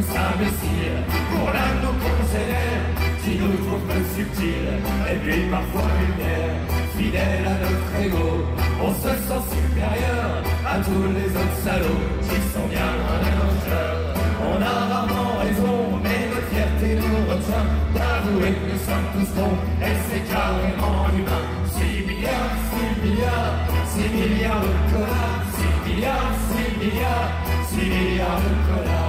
tous imbéciles pour l'un de nos congénères qui nous trouve peu subtil et puis parfois lunaire. Fidèle à notre ego, on se sent supérieur à tous les autres salauds qui sont bien loin de nos cœurs. On a rarement raison, mais notre fierté nous retient d'avouer que nous sommes tous bons et c'est carrément humain. 6 milliards, 6 milliards, 6 milliards de connards, 6 milliards, 6 milliards, 6 milliards de connards.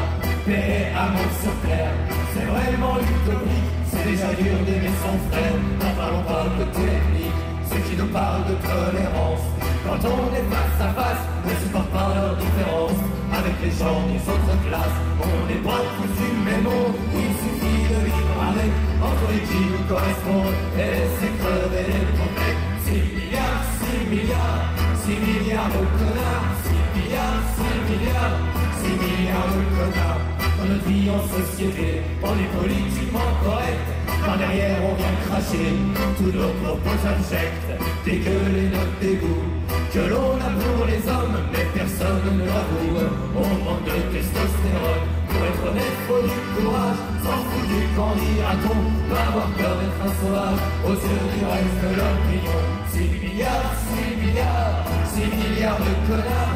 Paix, amour sur terre, c'est vraiment utopique, c'est déjà dur d'aimer son frère, n'en parlons pas de technique, ceux qui nous parlent de tolérance, quand on est face à face, ne supportent pas leur différence, avec les gens des autres classes, on n'est pas tous du même monde, il suffit de vivre avec, entre les qui nous correspondent, et laisser crever les complexes. 6 milliards, 6 milliards, 6 milliards de connards, 6 milliards, 6 milliards, 6 milliards de connards. Dans notre vie en société, on est politiquement correct. Par derrière, on vient cracher tous nos propos abjects, dégueuler notre dégoût. Que l'on a pour les hommes, mais personne ne l'avoue. On manque de testostérone. Pour être honnête, faut du courage. S'en fout du camp dira-t-on. Avoir peur d'être un sauvage aux yeux du reste de l'opinion. 6 milliards, 6 milliards, 6 milliards de connards.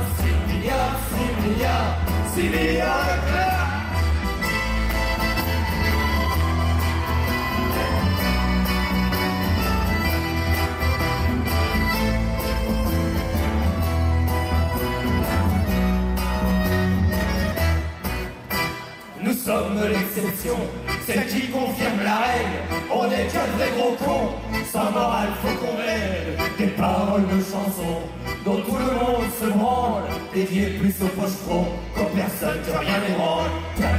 Nous sommes l'exception, celle qui confirme la règle. On est que des gros cons, sans morale faut qu'on règle. Des paroles de chansons dont tout le monde se branle, dédiées plus au poche-front message from everyone.